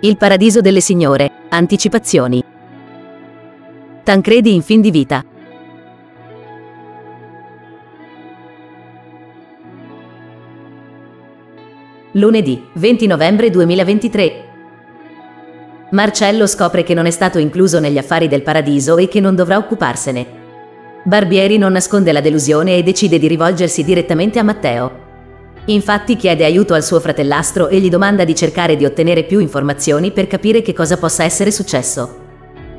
Il paradiso delle signore. Anticipazioni. Tancredi in fin di vita. Lunedì, 20 novembre 2023. Marcello scopre che non è stato incluso negli affari del paradiso e che non dovrà occuparsene. Barbieri non nasconde la delusione e decide di rivolgersi direttamente a Matteo. Infatti chiede aiuto al suo fratellastro e gli domanda di cercare di ottenere più informazioni per capire che cosa possa essere successo.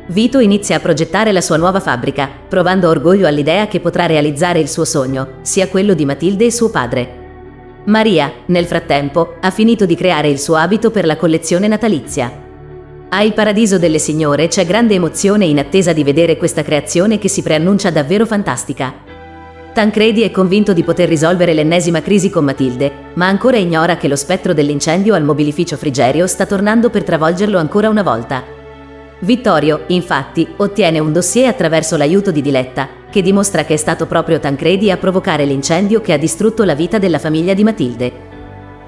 Vito inizia a progettare la sua nuova fabbrica, provando orgoglio all'idea che potrà realizzare il suo sogno, sia quello di Matilde e suo padre. Maria, nel frattempo, ha finito di creare il suo abito per la collezione natalizia. A Il Paradiso delle Signore c'è grande emozione in attesa di vedere questa creazione che si preannuncia davvero fantastica. Tancredi è convinto di poter risolvere l'ennesima crisi con Matilde, ma ancora ignora che lo spettro dell'incendio al mobilificio Frigerio sta tornando per travolgerlo ancora una volta. Vittorio, infatti, ottiene un dossier attraverso l'aiuto di Diletta, che dimostra che è stato proprio Tancredi a provocare l'incendio che ha distrutto la vita della famiglia di Matilde.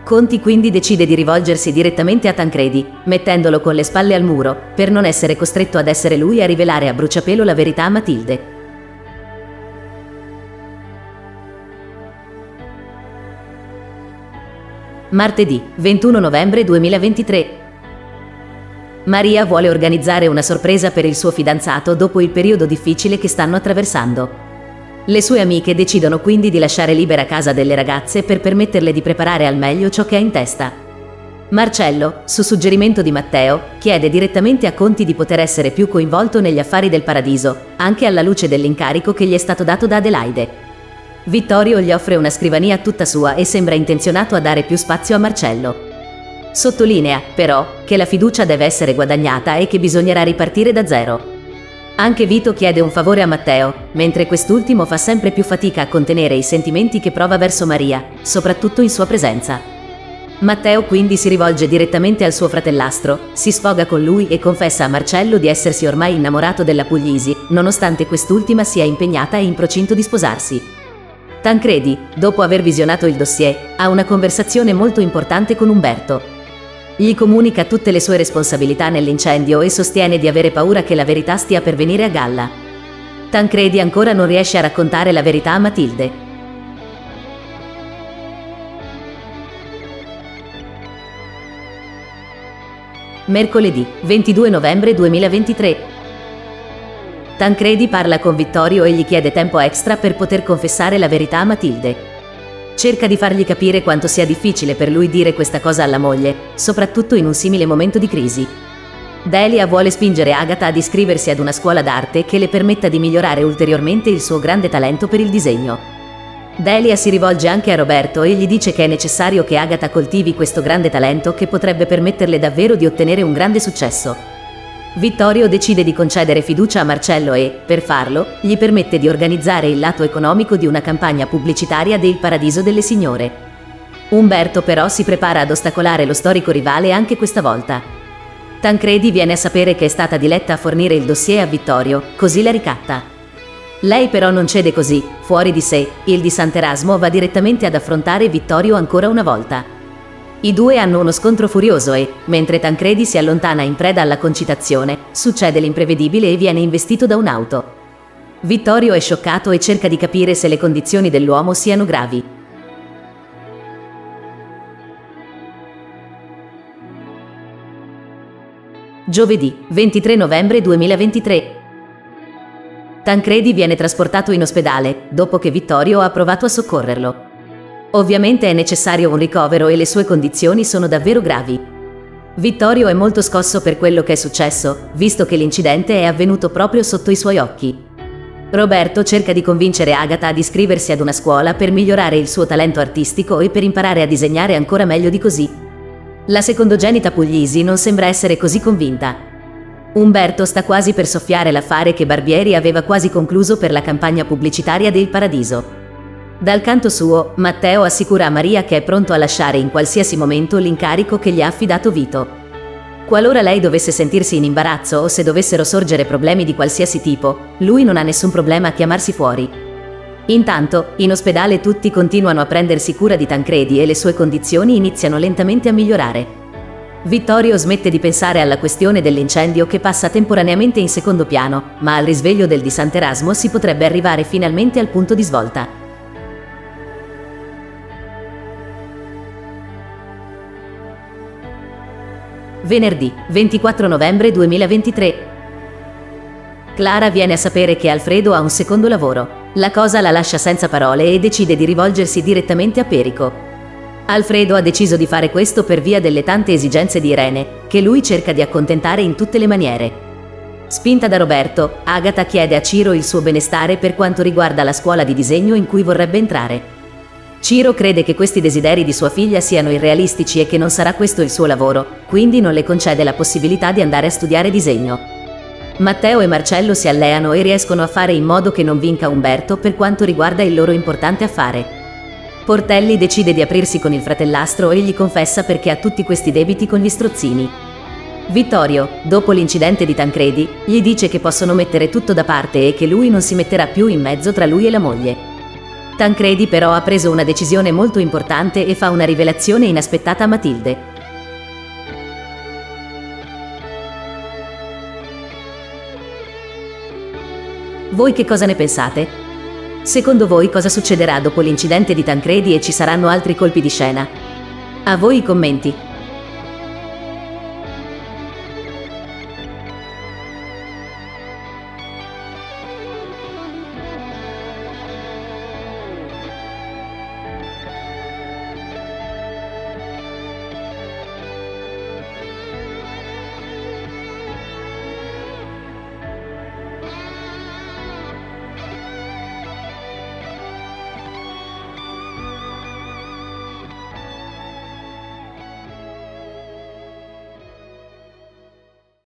Conti quindi decide di rivolgersi direttamente a Tancredi, mettendolo con le spalle al muro, per non essere costretto ad essere lui a rivelare a bruciapelo la verità a Matilde. Martedì, 21 novembre 2023. Maria vuole organizzare una sorpresa per il suo fidanzato dopo il periodo difficile che stanno attraversando. Le sue amiche decidono quindi di lasciare libera casa delle ragazze per permetterle di preparare al meglio ciò che ha in testa. Marcello, su suggerimento di Matteo, chiede direttamente a Conti di poter essere più coinvolto negli affari del paradiso, anche alla luce dell'incarico che gli è stato dato da Adelaide. Vittorio gli offre una scrivania tutta sua e sembra intenzionato a dare più spazio a Marcello. Sottolinea, però, che la fiducia deve essere guadagnata e che bisognerà ripartire da zero. Anche Vito chiede un favore a Matteo, mentre quest'ultimo fa sempre più fatica a contenere i sentimenti che prova verso Maria, soprattutto in sua presenza. Matteo quindi si rivolge direttamente al suo fratellastro, si sfoga con lui e confessa a Marcello di essersi ormai innamorato della Puglisi, nonostante quest'ultima sia impegnata e in procinto di sposarsi. Tancredi, dopo aver visionato il dossier, ha una conversazione molto importante con Umberto. Gli comunica tutte le sue responsabilità nell'incendio e sostiene di avere paura che la verità stia per venire a galla. Tancredi ancora non riesce a raccontare la verità a Matilde. Mercoledì 22 novembre 2023 Tancredi parla con Vittorio e gli chiede tempo extra per poter confessare la verità a Matilde. Cerca di fargli capire quanto sia difficile per lui dire questa cosa alla moglie, soprattutto in un simile momento di crisi. Delia vuole spingere Agatha ad iscriversi ad una scuola d'arte che le permetta di migliorare ulteriormente il suo grande talento per il disegno. Delia si rivolge anche a Roberto e gli dice che è necessario che Agatha coltivi questo grande talento che potrebbe permetterle davvero di ottenere un grande successo. Vittorio decide di concedere fiducia a Marcello e, per farlo, gli permette di organizzare il lato economico di una campagna pubblicitaria del Paradiso delle Signore. Umberto però si prepara ad ostacolare lo storico rivale anche questa volta. Tancredi viene a sapere che è stata diletta a fornire il dossier a Vittorio, così la ricatta. Lei però non cede così, fuori di sé, il di Sant'Erasmo va direttamente ad affrontare Vittorio ancora una volta. I due hanno uno scontro furioso e, mentre Tancredi si allontana in preda alla concitazione, succede l'imprevedibile e viene investito da un'auto. Vittorio è scioccato e cerca di capire se le condizioni dell'uomo siano gravi. Giovedì 23 novembre 2023. Tancredi viene trasportato in ospedale, dopo che Vittorio ha provato a soccorrerlo. Ovviamente è necessario un ricovero e le sue condizioni sono davvero gravi. Vittorio è molto scosso per quello che è successo, visto che l'incidente è avvenuto proprio sotto i suoi occhi. Roberto cerca di convincere Agatha ad iscriversi ad una scuola per migliorare il suo talento artistico e per imparare a disegnare ancora meglio di così. La secondogenita Puglisi non sembra essere così convinta. Umberto sta quasi per soffiare l'affare che Barbieri aveva quasi concluso per la campagna pubblicitaria del Paradiso. Dal canto suo, Matteo assicura a Maria che è pronto a lasciare in qualsiasi momento l'incarico che gli ha affidato Vito. Qualora lei dovesse sentirsi in imbarazzo o se dovessero sorgere problemi di qualsiasi tipo, lui non ha nessun problema a chiamarsi fuori. Intanto, in ospedale tutti continuano a prendersi cura di Tancredi e le sue condizioni iniziano lentamente a migliorare. Vittorio smette di pensare alla questione dell'incendio che passa temporaneamente in secondo piano, ma al risveglio del di Sant'Erasmo si potrebbe arrivare finalmente al punto di svolta. Venerdì 24 novembre 2023. Clara viene a sapere che Alfredo ha un secondo lavoro. La cosa la lascia senza parole e decide di rivolgersi direttamente a Perico. Alfredo ha deciso di fare questo per via delle tante esigenze di Irene, che lui cerca di accontentare in tutte le maniere. Spinta da Roberto, Agatha chiede a Ciro il suo benestare per quanto riguarda la scuola di disegno in cui vorrebbe entrare. Ciro crede che questi desideri di sua figlia siano irrealistici e che non sarà questo il suo lavoro, quindi non le concede la possibilità di andare a studiare disegno. Matteo e Marcello si alleano e riescono a fare in modo che non vinca Umberto per quanto riguarda il loro importante affare. Portelli decide di aprirsi con il fratellastro e gli confessa perché ha tutti questi debiti con gli strozzini. Vittorio, dopo l'incidente di Tancredi, gli dice che possono mettere tutto da parte e che lui non si metterà più in mezzo tra lui e la moglie. Tancredi però ha preso una decisione molto importante e fa una rivelazione inaspettata a Matilde. Voi che cosa ne pensate? Secondo voi cosa succederà dopo l'incidente di Tancredi e ci saranno altri colpi di scena? A voi i commenti.